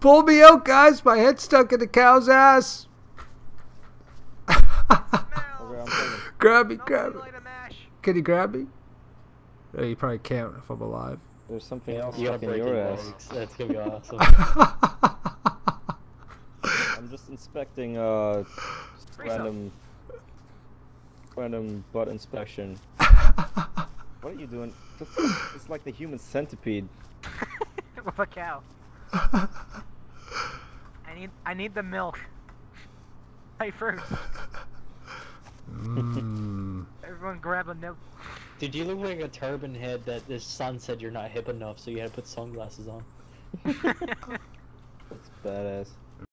Pull me out, guys. My head's stuck in the cow's ass. Okay, I'm coming. grab me, grab me. light a match. Can you grab me? Oh, you probably can't if I'm alive. There's something else You stuck in your your ass. legs. That's gonna be awesome. I'm just inspecting uh just random random butt inspection. What are you doing? It's like the human centipede. With a cow. I need I need the milk. Hey first. Mm. Everyone grab a milk. Dude, you look like a turban head that this son said you're not hip enough, so you had to put sunglasses on. That's badass.